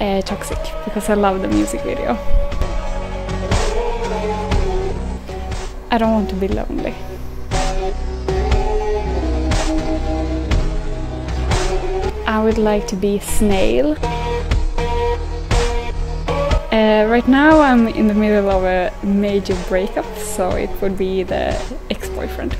uh, Toxic, because I love the music video. I don't want to be lonely. I would like to be Snail. Uh, right now I'm in the middle of a major breakup, so it would be the ex-boyfriend.